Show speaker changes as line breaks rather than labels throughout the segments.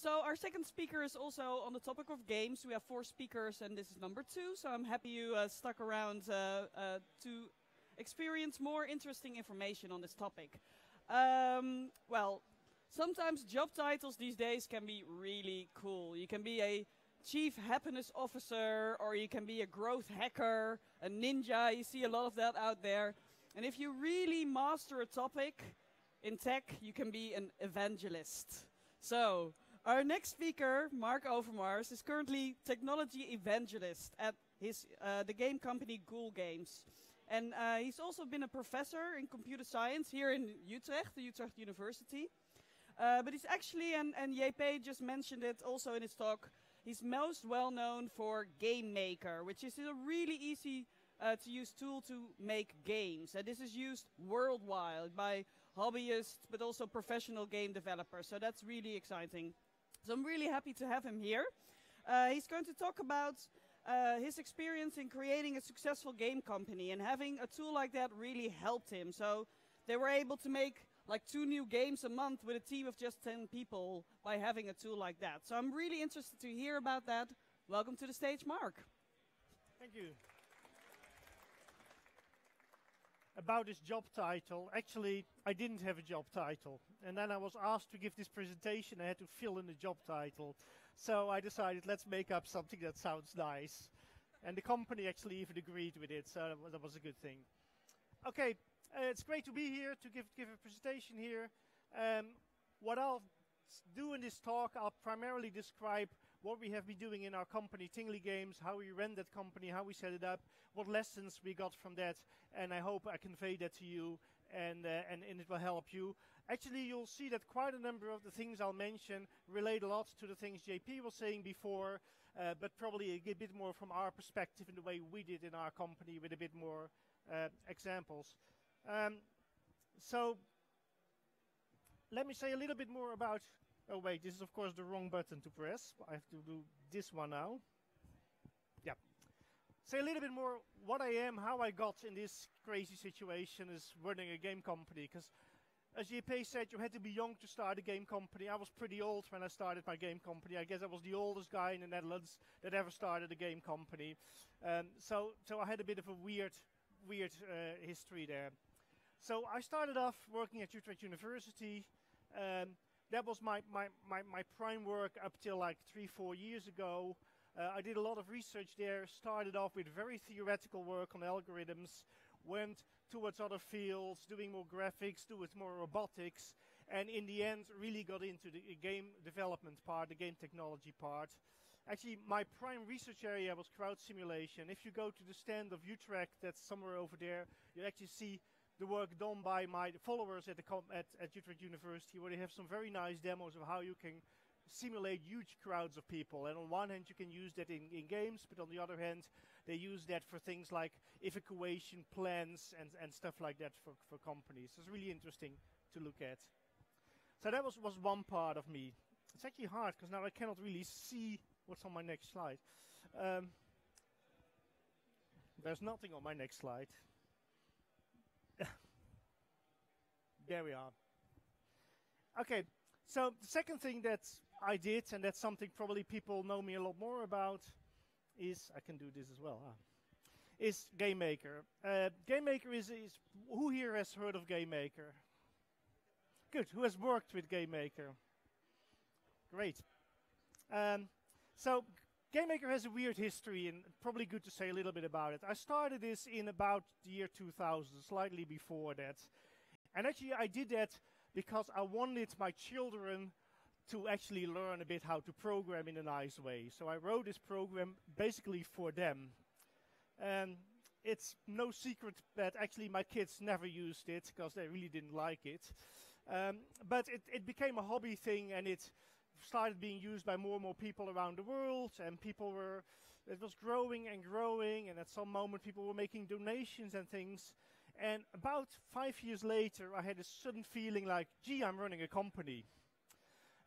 So our second speaker is also on the topic of games. We have four speakers, and this is number two. So I'm happy you uh, stuck around uh, uh, to experience more interesting information on this topic. Um, well, sometimes job titles these days can be really cool. You can be a chief happiness officer, or you can be a growth hacker, a ninja. You see a lot of that out there. And if you really master a topic in tech, you can be an evangelist. So, our next speaker, Mark Overmars, is currently technology evangelist at his uh, the game company Cool Games. And uh, he's also been a professor in computer science here in Utrecht, the Utrecht University. Uh, but he's actually, and, and JP just mentioned it also in his talk, he's most well known for Game Maker, which is a really easy uh, to use tool to make games. And this is used worldwide by hobbyists, but also professional game developers. So that's really exciting. So I'm really happy to have him here. Uh, he's going to talk about uh, his experience in creating a successful game company and having a tool like that really helped him. So they were able to make like two new games a month with a team of just 10 people by having a tool like that. So I'm really interested to hear about that. Welcome to the stage, Mark.
Thank you. About this job title, actually, I didn't have a job title. And then I was asked to give this presentation, I had to fill in the job title. So I decided, let's make up something that sounds nice. And the company actually even agreed with it, so that was a good thing. Okay, uh, it's great to be here to give, give a presentation here. Um, what I'll do in this talk, I'll primarily describe what we have been doing in our company, Tingly Games, how we ran that company, how we set it up, what lessons we got from that, and I hope I convey that to you and, uh, and, and it will help you. Actually, you'll see that quite a number of the things I'll mention relate a lot to the things JP was saying before, uh, but probably a bit more from our perspective in the way we did in our company with a bit more uh, examples. Um, so, let me say a little bit more about. Oh, wait, this is of course the wrong button to press. I have to do this one now. Yeah. Say a little bit more what I am, how I got in this crazy situation as running a game company. Because as JP said, you had to be young to start a game company. I was pretty old when I started my game company. I guess I was the oldest guy in the Netherlands that ever started a game company. Um, so, so I had a bit of a weird, weird uh, history there. So I started off working at Utrecht University. Um, that was my, my, my, my prime work up till like three, four years ago. Uh, I did a lot of research there, started off with very theoretical work on algorithms, went towards other fields, doing more graphics, towards more robotics, and in the end really got into the game development part, the game technology part. Actually, my prime research area was crowd simulation. If you go to the stand of Utrecht, that's somewhere over there, you actually see the work done by my followers at, the at, at Utrecht University, where they have some very nice demos of how you can simulate huge crowds of people. And on one hand, you can use that in, in games, but on the other hand, they use that for things like evacuation plans and, and stuff like that for, for companies. So it's really interesting to look at. So that was, was one part of me. It's actually hard because now I cannot really see what's on my next slide. Um, there's nothing on my next slide. There we are. Okay, so the second thing that I did, and that's something probably people know me a lot more about, is I can do this as well. Huh? Is Game Maker. Uh, Game Maker is, is who here has heard of Game Maker? Good. Who has worked with Game Maker? Great. Um, so Game Maker has a weird history, and probably good to say a little bit about it. I started this in about the year 2000, slightly before that. And actually, I did that because I wanted my children to actually learn a bit how to program in a nice way. So I wrote this program basically for them. And it's no secret that actually my kids never used it because they really didn't like it. Um, but it, it became a hobby thing and it started being used by more and more people around the world and people were it was growing and growing and at some moment people were making donations and things and about five years later i had a sudden feeling like gee i'm running a company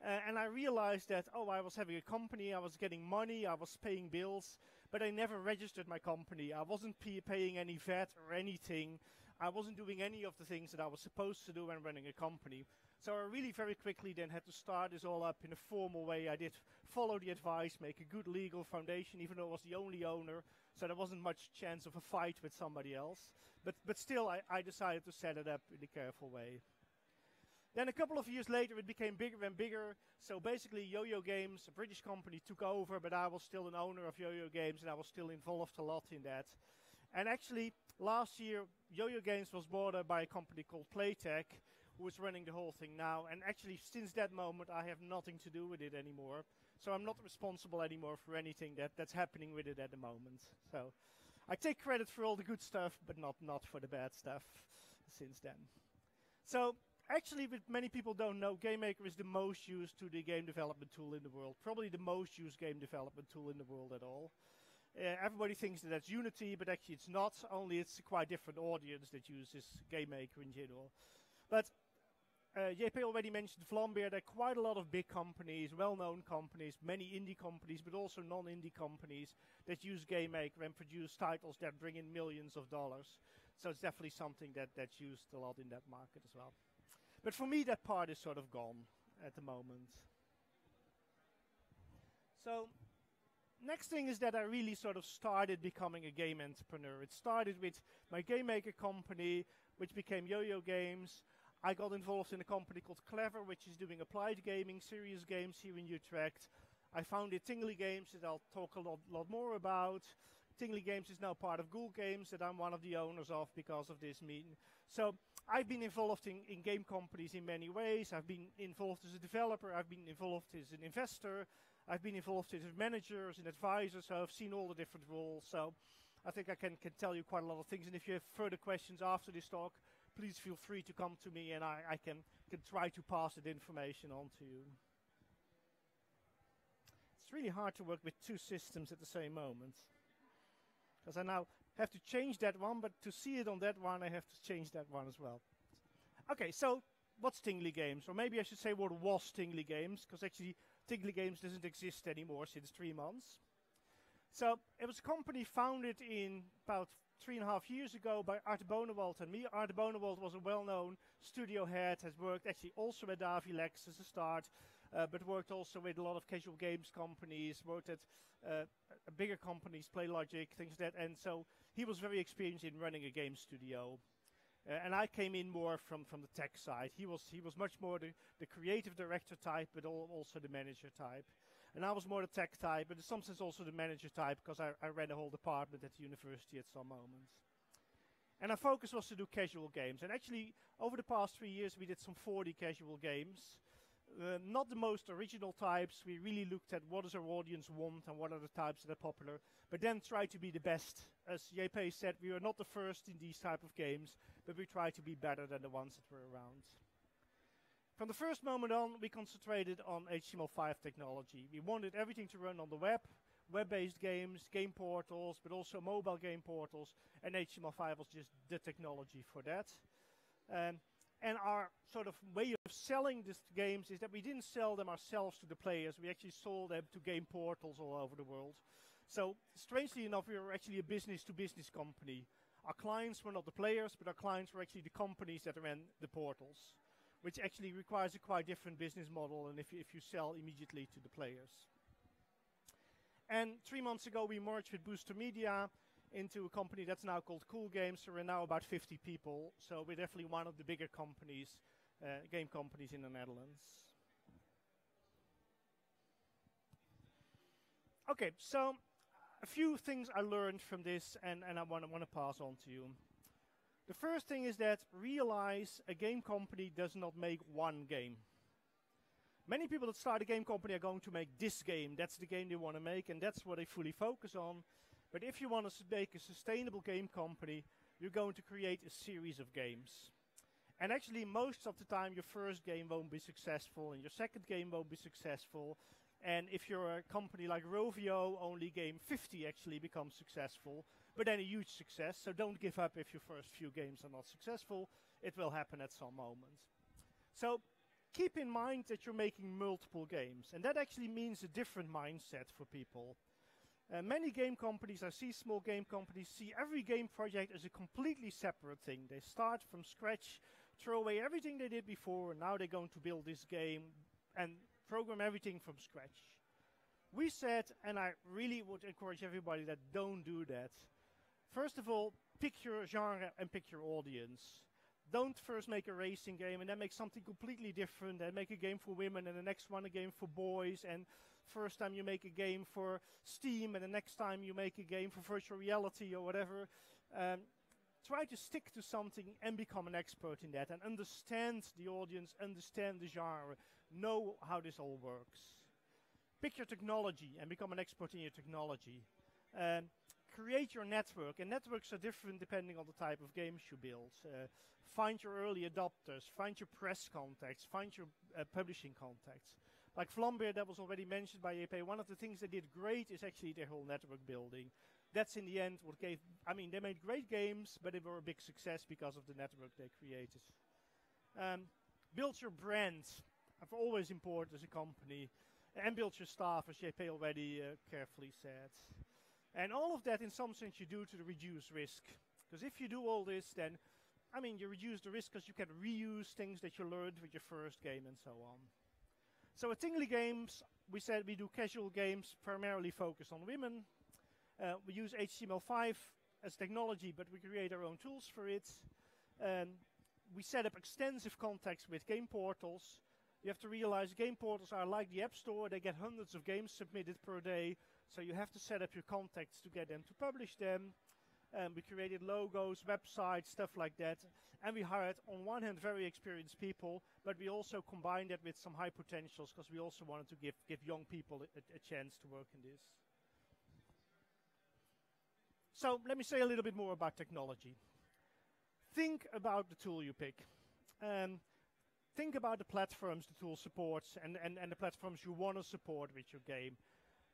uh, and I realized that, oh, I was having a company, I was getting money, I was paying bills, but I never registered my company. I wasn't paying any VAT or anything. I wasn't doing any of the things that I was supposed to do when running a company. So I really very quickly then had to start this all up in a formal way. I did follow the advice, make a good legal foundation, even though I was the only owner. So there wasn't much chance of a fight with somebody else. But, but still, I, I decided to set it up in a careful way. Then a couple of years later, it became bigger and bigger. So basically, Yo-Yo Games, a British company, took over, but I was still an owner of Yo-Yo Games, and I was still involved a lot in that. And actually, last year, Yo-Yo Games was bought by a company called Playtech, who is running the whole thing now. And actually, since that moment, I have nothing to do with it anymore. So I'm not responsible anymore for anything that, that's happening with it at the moment. So I take credit for all the good stuff, but not, not for the bad stuff since then. So actually, what many people don't know, GameMaker is the most used 2D game development tool in the world. Probably the most used game development tool in the world at all. Uh, everybody thinks that that's Unity, but actually it's not. Only it's a quite different audience that uses GameMaker in general. But uh, JP already mentioned Vlambeer. There are quite a lot of big companies, well-known companies, many indie companies, but also non-indie companies that use GameMaker and produce titles that bring in millions of dollars. So it's definitely something that, that's used a lot in that market as well. But for me, that part is sort of gone at the moment. So next thing is that I really sort of started becoming a game entrepreneur. It started with my game maker company, which became Yo-Yo Games. I got involved in a company called Clever, which is doing applied gaming, serious games here in Utrecht. I founded Tingly Games that I'll talk a lot, lot more about. Tingly Games is now part of Cool Games that I'm one of the owners of because of this meeting. So I've been involved in, in game companies in many ways. I've been involved as a developer. I've been involved as an investor. I've been involved as managers and advisors. So I've seen all the different roles. So I think I can, can tell you quite a lot of things. And if you have further questions after this talk, please feel free to come to me and I, I can, can try to pass that information on to you. It's really hard to work with two systems at the same moment. Because I now have to change that one, but to see it on that one, I have to change that one as well. Okay, so what's Tingly Games? Or maybe I should say what was Tingly Games, because actually Tingly Games doesn't exist anymore since three months. So it was a company founded in about three and a half years ago by Art Bonewald and me. Art Bonewald was a well-known studio head, has worked actually also at Avilex as a start, uh, but worked also with a lot of casual games companies, worked at uh, bigger companies, PlayLogic, things like that. And so he was very experienced in running a game studio. Uh, and I came in more from, from the tech side. He was he was much more the, the creative director type, but al also the manager type. And I was more the tech type, but in some sense also the manager type, because I, I ran a whole department at the university at some moments. And our focus was to do casual games. And actually, over the past three years, we did some 40 casual games. Uh, not the most original types. We really looked at what does our audience want and what are the types that are popular. But then try to be the best. As JP said, we are not the first in these type of games, but we try to be better than the ones that were around. From the first moment on, we concentrated on HTML5 technology. We wanted everything to run on the web, web-based games, game portals, but also mobile game portals, and HTML5 was just the technology for that. Um, and our sort of way of selling these games is that we didn't sell them ourselves to the players. We actually sold them to game portals all over the world. So strangely enough, we were actually a business-to-business -business company. Our clients were not the players, but our clients were actually the companies that ran the portals which actually requires a quite different business model than if if you sell immediately to the players. And three months ago, we merged with Booster Media into a company that's now called Cool Games. So we're now about 50 people. So we're definitely one of the bigger companies, uh, game companies in the Netherlands. Okay, so a few things I learned from this, and, and I want to pass on to you. The first thing is that realize a game company does not make one game. Many people that start a game company are going to make this game. That's the game they want to make, and that's what they fully focus on. But if you want to make a sustainable game company, you're going to create a series of games. And actually, most of the time, your first game won't be successful, and your second game won't be successful. And if you're a company like Rovio, only game 50 actually becomes successful but then a huge success. So don't give up if your first few games are not successful. It will happen at some moment. So keep in mind that you're making multiple games, and that actually means a different mindset for people. Uh, many game companies, I see small game companies, see every game project as a completely separate thing. They start from scratch throw away everything they did before, and now they're going to build this game and program everything from scratch. We said, and I really would encourage everybody that don't do that. First of all, pick your genre and pick your audience. Don't first make a racing game and then make something completely different and make a game for women and the next one a game for boys and first time you make a game for Steam and the next time you make a game for virtual reality or whatever. Um, try to stick to something and become an expert in that and understand the audience, understand the genre, know how this all works. Pick your technology and become an expert in your technology. Um, create your network, and networks are different depending on the type of games you build. Uh, find your early adopters, find your press contacts, find your uh, publishing contacts. Like Vlambeer, that was already mentioned by JP, one of the things they did great is actually their whole network building. That's in the end what gave, I mean, they made great games, but they were a big success because of the network they created. Um, build your brand. I've always important as a company. And build your staff, as JP already uh, carefully said. And all of that, in some sense, you do to reduce risk. Because if you do all this, then I mean, you reduce the risk because you can reuse things that you learned with your first game and so on. So at Tingly Games, we said we do casual games primarily focused on women. Uh, we use HTML5 as technology, but we create our own tools for it. Um, we set up extensive contacts with game portals. You have to realize game portals are like the App Store. They get hundreds of games submitted per day. So you have to set up your contacts to get them to publish them. Um, we created logos, websites, stuff like that. And we hired, on one hand, very experienced people, but we also combined that with some high potentials because we also wanted to give, give young people a, a chance to work in this. So let me say a little bit more about technology. Think about the tool you pick. Um, think about the platforms the tool supports and, and, and the platforms you want to support with your game.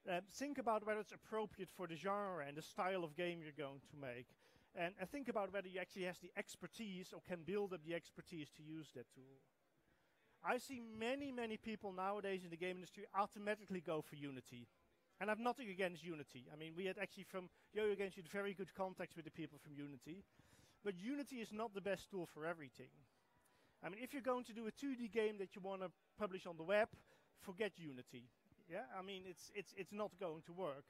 Uh, think about whether it's appropriate for the genre and the style of game you're going to make. And, and think about whether you actually have the expertise or can build up the expertise to use that tool. I see many, many people nowadays in the game industry automatically go for Unity. And I've nothing against Unity. I mean, we had actually from Yo-Yo Games, had very good contacts with the people from Unity. But Unity is not the best tool for everything. I mean, if you're going to do a 2D game that you want to publish on the web, forget Unity. Yeah, I mean, it's it's it's not going to work.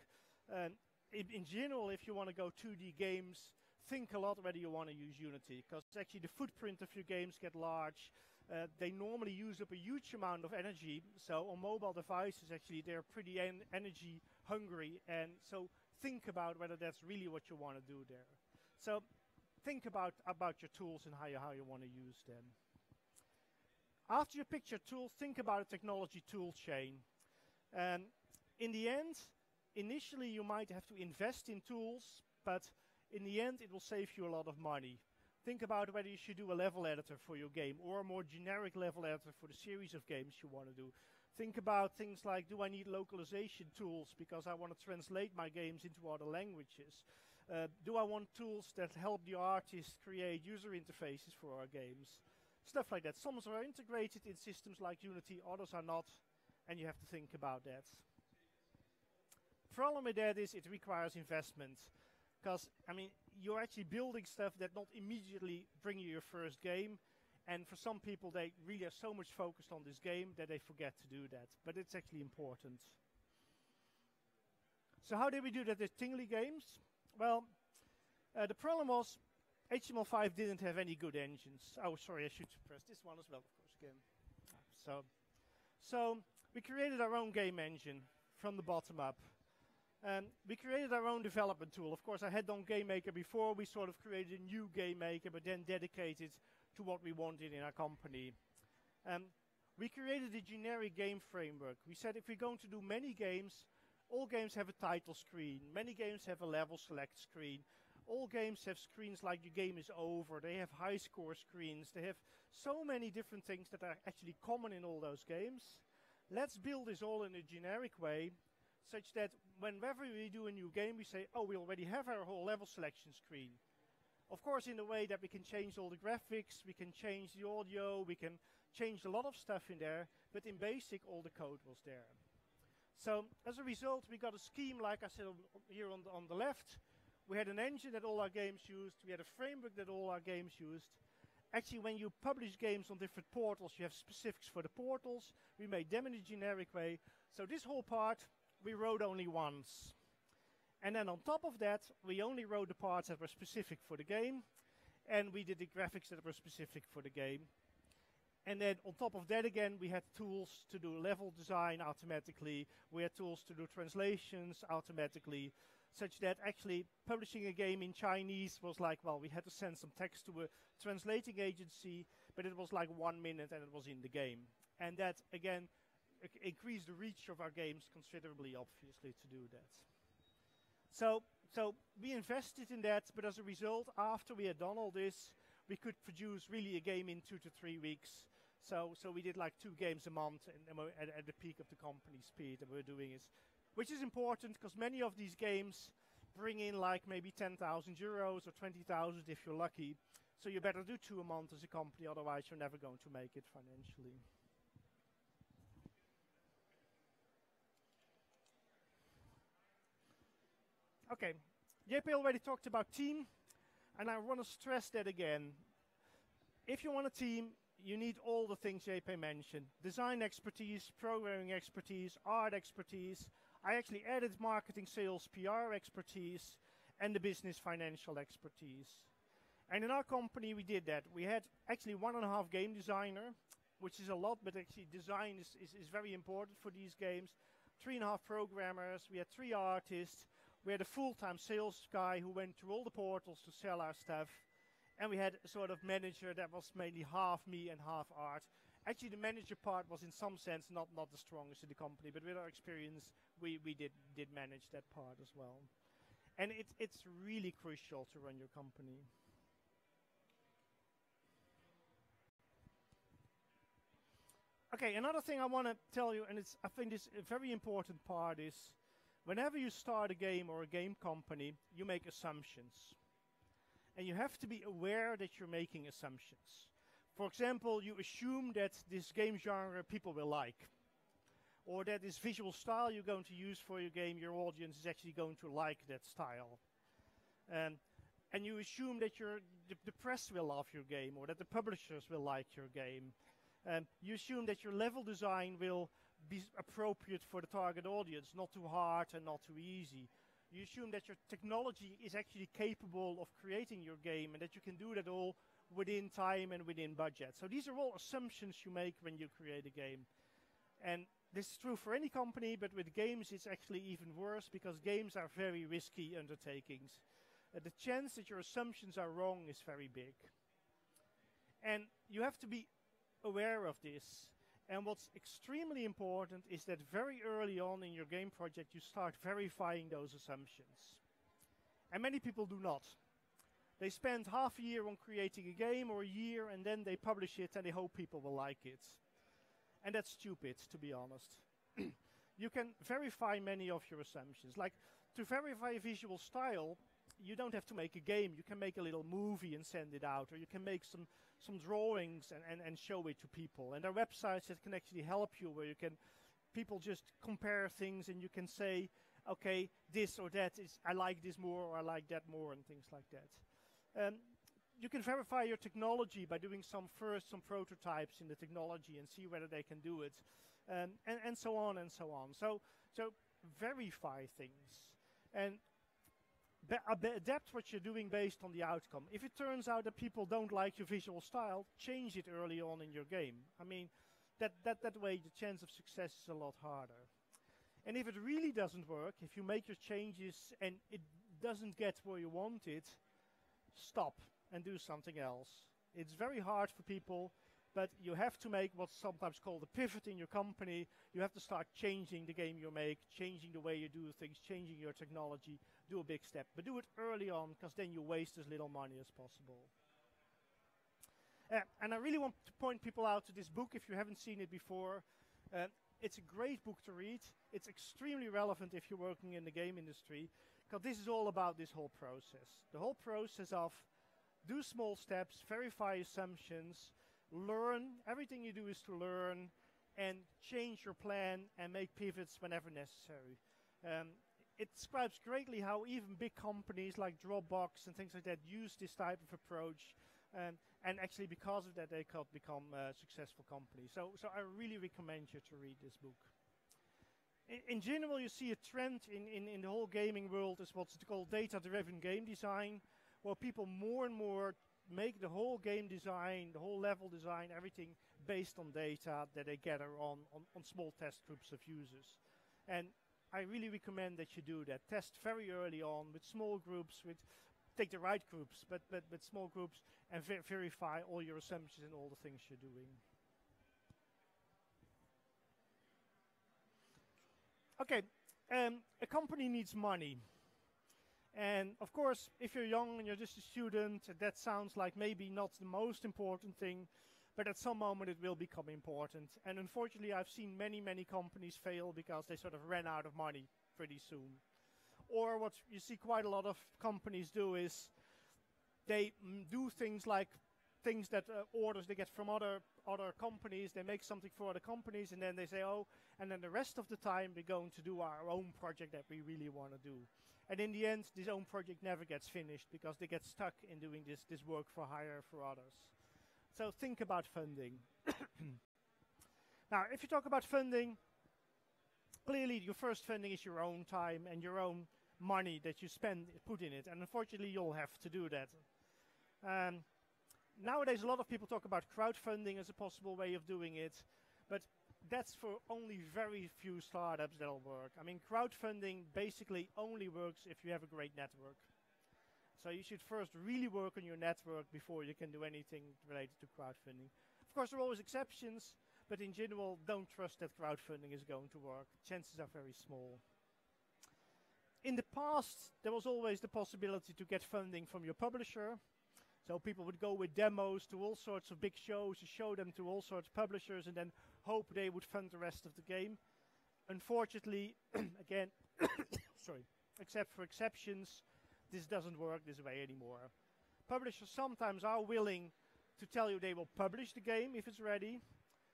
Um, in, in general, if you want to go 2D games, think a lot whether you want to use Unity, because actually the footprint of your games get large. Uh, they normally use up a huge amount of energy. So on mobile devices, actually, they're pretty en energy hungry, and so think about whether that's really what you want to do there. So think about about your tools and how you how you want to use them. After you pick your tools, think about a technology tool chain. And in the end, initially you might have to invest in tools, but in the end it will save you a lot of money. Think about whether you should do a level editor for your game or a more generic level editor for the series of games you want to do. Think about things like do I need localization tools because I want to translate my games into other languages? Uh, do I want tools that help the artist create user interfaces for our games? Stuff like that. Some are integrated in systems like Unity, others are not and you have to think about that. Problem with that is it requires investment. Because, I mean, you're actually building stuff that not immediately bring you your first game. And for some people, they really are so much focused on this game that they forget to do that. But it's actually important. So how did we do that with Tingly Games? Well, uh, the problem was HTML5 didn't have any good engines. Oh, sorry, I should press this one as well, of course, again. So, so we created our own game engine from the bottom up. And we created our own development tool. Of course, I had done Game Maker before. We sort of created a new Game Maker, but then dedicated to what we wanted in our company. Um, we created a generic game framework. We said if we're going to do many games, all games have a title screen. Many games have a level select screen. All games have screens like the game is over. They have high score screens. They have so many different things that are actually common in all those games let's build this all in a generic way such that whenever we do a new game, we say, oh, we already have our whole level selection screen. Of course, in a way that we can change all the graphics, we can change the audio, we can change a lot of stuff in there, but in basic, all the code was there. So, as a result, we got a scheme, like I said here on the, on the left. We had an engine that all our games used, we had a framework that all our games used, actually, when you publish games on different portals, you have specifics for the portals. We made them in a generic way. So this whole part, we wrote only once. And then on top of that, we only wrote the parts that were specific for the game, and we did the graphics that were specific for the game. And then on top of that again, we had tools to do level design automatically. We had tools to do translations automatically, such that actually publishing a game in Chinese was like, well, we had to send some text to a translating agency, but it was like one minute and it was in the game. And that, again, increased the reach of our games considerably, obviously, to do that. So, so we invested in that, but as a result, after we had done all this, we could produce really a game in two to three weeks. So, so we did like two games a month, and, and at, at, the peak of the company speed that we're doing is, which is important because many of these games bring in like maybe 10,000 euros or 20,000 if you're lucky. So you better do two a month as a company, otherwise you're never going to make it financially. Okay, JP already talked about team, and I want to stress that again. If you want a team, you need all the things JP mentioned. Design expertise, programming expertise, art expertise. I actually added marketing, sales, PR expertise, and the business financial expertise. And in our company, we did that. We had actually one and a half game designer, which is a lot, but actually design is, is, is very important for these games. Three and a half programmers. We had three artists. We had a full-time sales guy who went through all the portals to sell our stuff. And we had a sort of manager that was mainly half me and half art. Actually, the manager part was in some sense not, not the strongest in the company, but with our experience, we, we did, did manage that part as well. And it, it's really crucial to run your company. Okay, another thing I want to tell you, and it's I think this a very important part is Whenever you start a game or a game company, you make assumptions. And you have to be aware that you're making assumptions. For example, you assume that this game genre people will like. Or that this visual style you're going to use for your game, your audience is actually going to like that style. Um, and you assume that your, the, the, press will love your game or that the publishers will like your game. Um, you assume that your level design will be appropriate for the target audience, not too hard and not too easy. You assume that your technology is actually capable of creating your game and that you can do that all within time and within budget. So these are all assumptions you make when you create a game. And this is true for any company, but with games it's actually even worse because games are very risky undertakings. Uh, the chance that your assumptions are wrong is very big. And you have to be aware of this. And what's extremely important is that very early on in your game project, you start verifying those assumptions. And many people do not. They spend half a year on creating a game or a year and then they publish it and they hope people will like it. And that's stupid, to be honest. you can verify many of your assumptions. Like, to verify visual style, you don't have to make a game. You can make a little movie and send it out, or you can make some some drawings and, and, and show it to people. And there are websites that can actually help you, where you can people just compare things, and you can say, okay, this or that is I like this more, or I like that more, and things like that. Um, you can verify your technology by doing some first some prototypes in the technology and see whether they can do it, um, and and so on and so on. So so verify things. And adapt what you're doing based on the outcome. If it turns out that people don't like your visual style, change it early on in your game. I mean, that, that, that way the chance of success is a lot harder. And if it really doesn't work, if you make your changes and it doesn't get where you want it, stop and do something else. It's very hard for people but you have to make what's sometimes called a pivot in your company. You have to start changing the game you make, changing the way you do things, changing your technology, do a big step. But do it early on, because then you waste as little money as possible. Uh, and I really want to point people out to this book if you haven't seen it before. Uh, it's a great book to read. It's extremely relevant if you're working in the game industry, because this is all about this whole process. The whole process of do small steps, verify assumptions, learn. Everything you do is to learn and change your plan and make pivots whenever necessary. Um, it describes greatly how even big companies like Dropbox and things like that use this type of approach Um, and actually, because of that, they could become uh, successful companies. So, so I really recommend you to read this book. In, in general, you see a trend in, in, in the whole gaming world is what's called data-driven game design, where people more and more make the whole game design, the whole level design, everything based on data that they gather on, on, on small test groups of users. And I really recommend that you do that. Test very early on with small groups, with take the right groups, but but with small groups, and ver verify all your assumptions and all the things you're doing. Okay, um, a company needs money. And of course, if you're young and you're just a student, that sounds like maybe not the most important thing, but at some moment it will become important. And unfortunately, I've seen many, many companies fail because they sort of ran out of money pretty soon. Or what you see quite a lot of companies do is they mm, do things like things that uh, orders they get from other other companies. They make something for other companies, and then they say, "Oh," and then the rest of the time we're going to do our own project that we really want to do. And in the end, this own project never gets finished because they get stuck in doing this this work for hire for others. So think about funding. now, if you talk about funding, clearly your first funding is your own time and your own money that you spend put in it, and unfortunately, you'll have to do that. Um, nowadays, a lot of people talk about crowdfunding as a possible way of doing it, but that's for only very few startups that'll work. I mean, crowdfunding basically only works if you have a great network. So you should first really work on your network before you can do anything related to crowdfunding. Of course, there are always exceptions, but in general, don't trust that crowdfunding is going to work. Chances are very small. In the past, there was always the possibility to get funding from your publisher. So people would go with demos to all sorts of big shows, to show them to all sorts of publishers, and then hope they would fund the rest of the game. Unfortunately, again, sorry, except for exceptions, this doesn't work this way anymore. Publishers sometimes are willing to tell you they will publish the game if it's ready,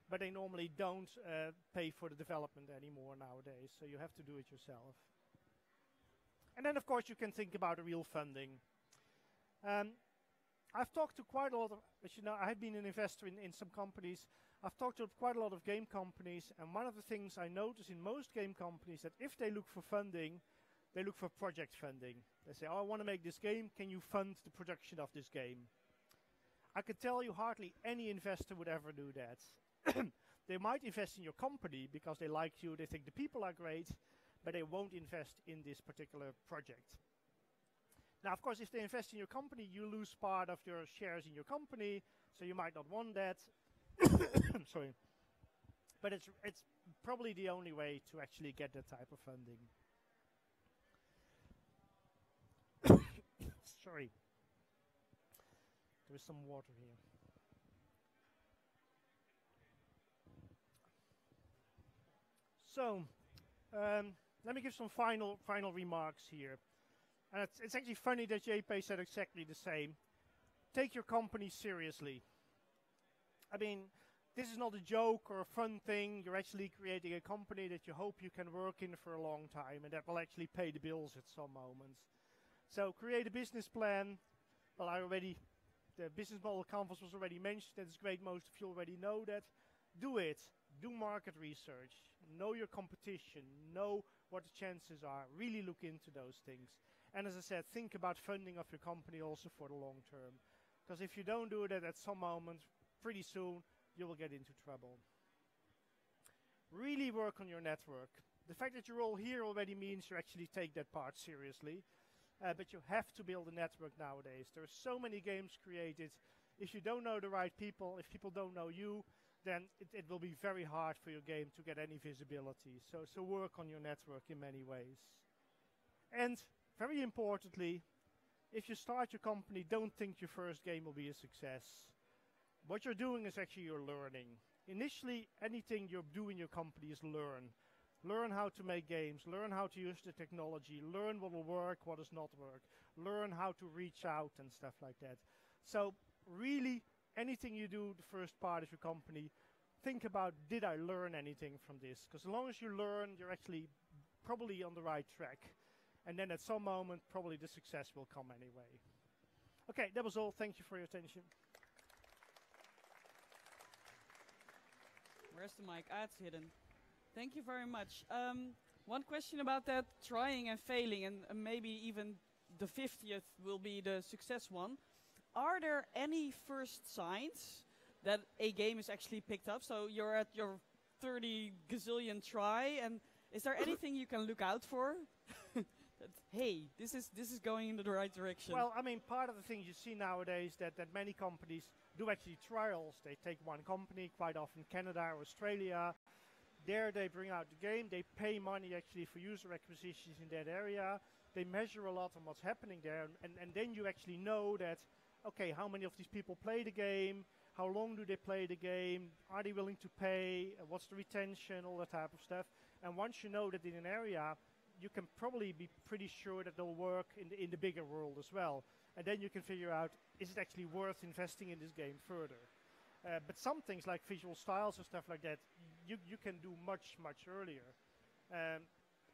but they normally don't uh, pay for the development anymore nowadays, so you have to do it yourself. And then, of course, you can think about real funding. Um, I've talked to quite a lot of, as you know, I have been an investor in, in some companies. I've talked to quite a lot of game companies, and one of the things I notice in most game companies that if they look for funding, they look for project funding. They say, oh, I want to make this game. Can you fund the production of this game? I can tell you hardly any investor would ever do that. they might invest in your company because they like you, they think the people are great, but they won't invest in this particular project. Now, of course, if they invest in your company, you lose part of your shares in your company, so you might not want that. Sorry. But it's, it's probably the only way to actually get that type of funding. Sorry. There is some water here. So, um, let me give some final final remarks here. And it's, it's actually funny that JP said exactly the same. Take your company seriously. I mean, this is not a joke or a fun thing. You're actually creating a company that you hope you can work in for a long time and that will actually pay the bills at some moments. So create a business plan. Well, I already, the business model canvas was already mentioned. That's great. Most of you already know that. Do it. Do market research. Know your competition. Know what the chances are. Really look into those things. And as I said, think about funding of your company also for the long term. Because if you don't do that at some moment, pretty soon you will get into trouble. Really work on your network. The fact that you're all here already means you actually take that part seriously. Uh, but you have to build a network nowadays. There are so many games created. If you don't know the right people, if people don't know you, then it, it will be very hard for your game to get any visibility. So, so work on your network in many ways. And very importantly, if you start your company, don't think your first game will be a success. What you're doing is actually you're learning. Initially, anything you do in your company is learn. Learn how to make games, learn how to use the technology, learn what will work, what does not work, learn how to reach out and stuff like that. So really, anything you do the first part of your company, think about, did I learn anything from this? Because as long as you learn, you're actually probably on the right track. And then at some moment, probably the success will come anyway. Okay, that was all. Thank you for your attention.
Where's the mic? Ah, it's hidden. Thank you very much. Um, one question about that trying and failing, and uh, maybe even the 50th will be the success one. Are there any first signs that a game is actually picked up? So you're at your 30 gazillion try, and is there anything you can look out for? that, hey, this is this is going in the right direction.
Well, I mean, part of the things you see nowadays that that many companies do actually trials. They take one company, quite often Canada or Australia. There they bring out the game. They pay money actually for user acquisitions in that area. They measure a lot on what's happening there, and, and then you actually know that, okay, how many of these people play the game? How long do they play the game? Are they willing to pay? Uh, what's the retention? All that type of stuff. And once you know that in an area, you can probably be pretty sure that they'll work in the, in the bigger world as well. And then you can figure out, is it actually worth investing in this game further? Uh, but some things like visual styles and stuff like that, you, you can do much, much earlier. Um,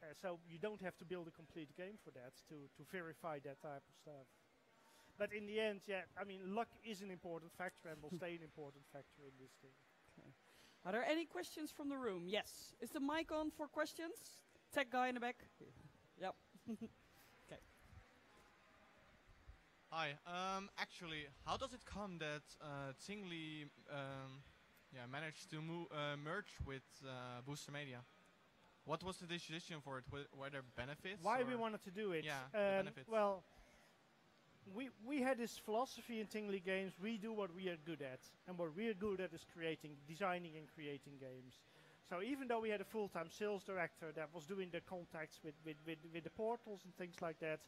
uh, so you don't have to build a complete game for that to, to verify that type of stuff. But in the end, yeah, I mean, luck is an important factor and will stay an important factor in this thing.
Okay. Are there any questions from the room? Yes. Is the mic on for questions? Tech guy in the back. Yep.
Hi. Um, actually, how does it come that uh, Tingly um, yeah, managed to uh, merge with uh, Booster Media? What was the decision for it? Were, were there benefits?
Why we wanted to do it?
Yeah,
um, well, we we had this philosophy in Tingly Games. We do what we are good at, and what we are good at is creating, designing, and creating games. So even though we had a full-time sales director that was doing the contacts with, with, with, with the portals and things like that,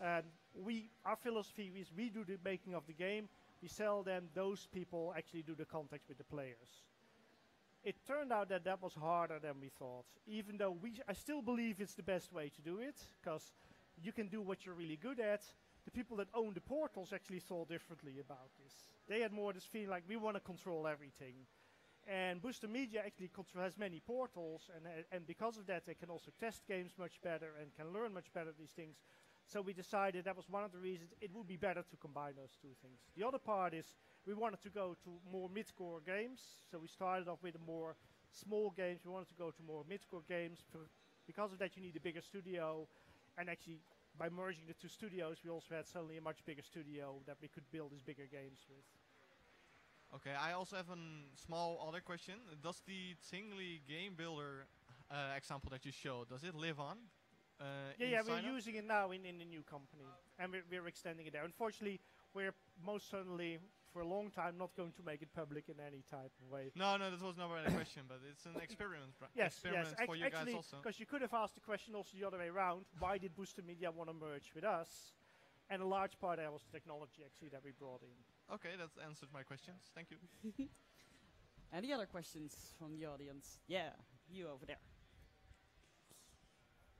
um, we our philosophy is we do the making of the game, we sell them, those people actually do the contact with the players. It turned out that that was harder than we thought, even though we I still believe it's the best way to do it, because you can do what you're really good at. The people that own the portals actually thought differently about this. They had more this feeling like we want to control everything and Booster Media actually has many portals, and, and because of that, they can also test games much better and can learn much better these things. So we decided that was one of the reasons it would be better to combine those two things. The other part is we wanted to go to more mid-core games. So we started off with more small games. We wanted to go to more mid-core games. because of that, you need a bigger studio. And actually, by merging the two studios, we also had suddenly a much bigger studio that we could build these bigger games with.
Okay, I also have a small other question. Does the Tingly game builder uh, example that you showed, does it live on? Uh,
yeah, yeah, we're using it now in, in the new company, and we're, we're extending it there. Unfortunately, we're most certainly for a long time not going to make it public in any type of way.
No, no, that was never a question, but it's an experiment.
yes,
experiment
yes,
for you
actually,
guys also.
Because you could have asked the question also the other way around: Why did Booster Media want to merge with us? And a large part of that was the technology actually that we brought in.
Okay, that's answered my questions. Thank you.
Any other questions from the audience? Yeah, you over there.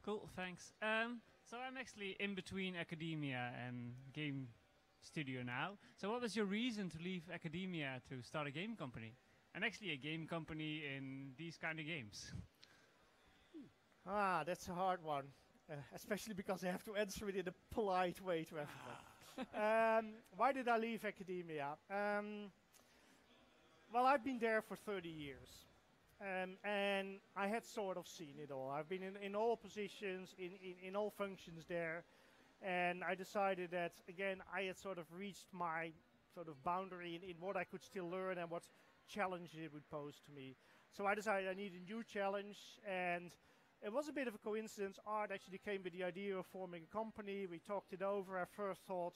Cool, thanks. Um, so I'm actually in between academia and game studio now. So what was your reason to leave academia to start a game company? And actually a game company in these kind of games.
Ah, that's a hard one. Uh, especially because I have to answer it in a polite way to everyone um, why did I leave academia? Um, well, I've been there for 30 years. Um, and I had sort of seen it all. I've been in, in all positions, in, in, in all functions there. And I decided that, again, I had sort of reached my sort of boundary in, in what I could still learn and what challenges it would pose to me. So I decided I need a new challenge. And it was a bit of a coincidence. Art actually came with the idea of forming a company. We talked it over. I first thought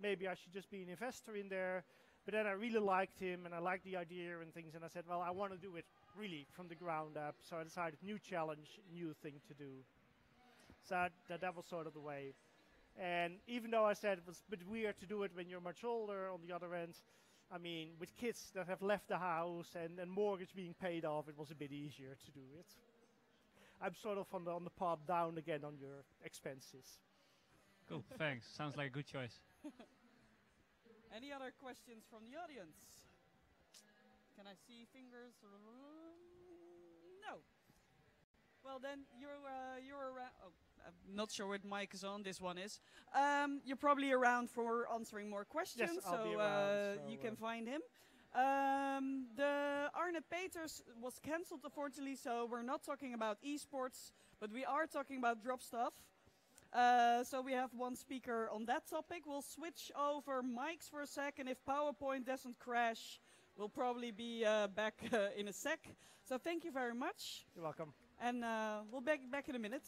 maybe I should just be an investor in there. But then I really liked him and I liked the idea and things. And I said, well, I want to do it really from the ground up. So I decided new challenge, new thing to do. So that, that was sort of the way. And even though I said it was a bit weird to do it when you're much older, on the other end, I mean, with kids that have left the house and, and mortgage being paid off, it was a bit easier to do it. I'm sort of on the on the path down again on your expenses.
Cool, thanks. Sounds like a good choice.
Any other questions from the audience? Can I see fingers? No. Well, then you're uh, you're around. Oh, I'm not sure what mic is on. This one is. Um, you're probably around for answering more questions,
yes,
so,
around,
uh,
so
you
uh,
can find him. Um, the Arne Peters was cancelled, unfortunately, so we're not talking about esports, but we are talking about drop stuff. Uh, so we have one speaker on that topic. We'll switch over mics for a second. If PowerPoint doesn't crash, we'll probably be uh, back uh, in a sec. So thank you very much,
You're welcome.
and uh, we'll be back in a minute.